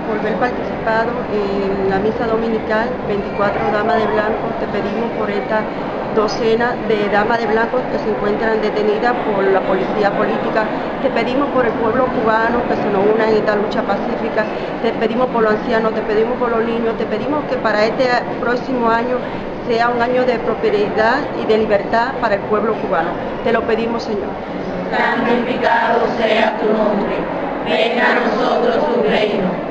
por haber participado en la misa dominical 24 Damas de Blanco. Te pedimos por esta docena de damas de blanco que se encuentran detenidas por la policía política. Te pedimos por el pueblo cubano que se nos una en esta lucha pacífica. Te pedimos por los ancianos, te pedimos por los niños, te pedimos que para este próximo año sea un año de prosperidad y de libertad para el pueblo cubano. Te lo pedimos, Señor. Santificado sea tu nombre. Venga a nosotros tu reino.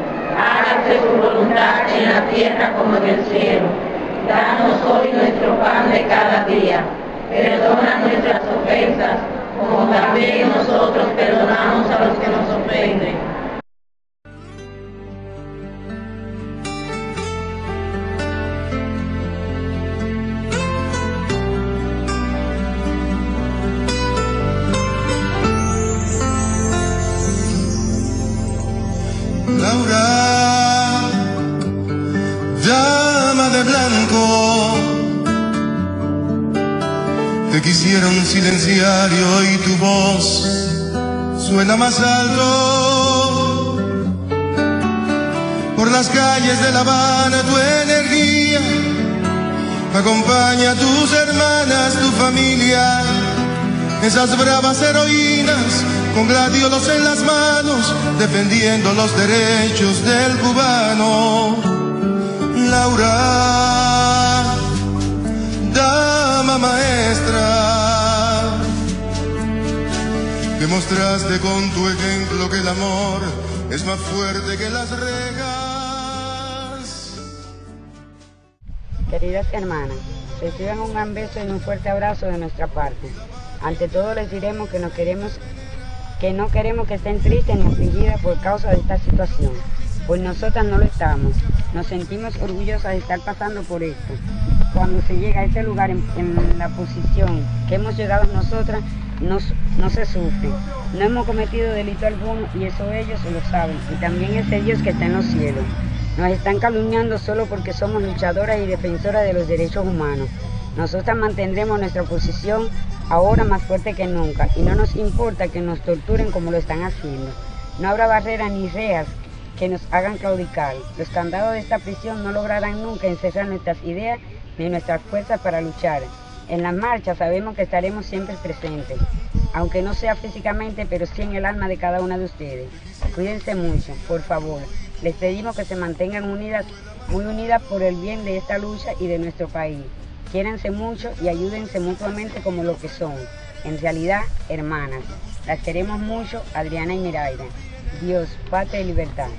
Hágase tu voluntad en la tierra como en el cielo. Danos hoy nuestro pan de cada día. Perdona nuestras ofensas, como también nosotros perdonamos a los que nos ofenden. Te quisieron silenciar y hoy tu voz suena más alto. Por las calles de La Habana tu energía acompaña a tus hermanas, tu familia, esas bravas heroínas con gladiolos en las manos, defendiendo los derechos del cubano. Laura, demostraste con tu ejemplo que el amor es más fuerte que las rejas. Queridas hermanas, reciban un gran beso y un fuerte abrazo de nuestra parte. Ante todo les diremos que no queremos que estén tristes ni afligidas por causa de esta situación, pues nosotras no lo estamos. Nos sentimos orgullosas de estar pasando por esto. Cuando se llega a este lugar en, la posición que hemos llegado nosotras, no, no se sufre. No hemos cometido delito alguno y eso ellos lo saben. Y también ese Dios que está en los cielos. Nos están calumniando solo porque somos luchadoras y defensoras de los derechos humanos. Nosotras mantendremos nuestra posición ahora más fuerte que nunca, y no nos importa que nos torturen como lo están haciendo. No habrá barreras ni reas que nos hagan claudicar. Los candados de esta prisión no lograrán nunca encerrar nuestras ideas ni nuestras fuerzas para luchar. En la marcha sabemos que estaremos siempre presentes, aunque no sea físicamente, pero sí en el alma de cada una de ustedes. Cuídense mucho, por favor. Les pedimos que se mantengan unidas, muy unidas por el bien de esta lucha y de nuestro país. Quiéranse mucho y ayúdense mutuamente como lo que son. En realidad, hermanas. Las queremos mucho, Adriana y Miraida. Dios, patria y libertad.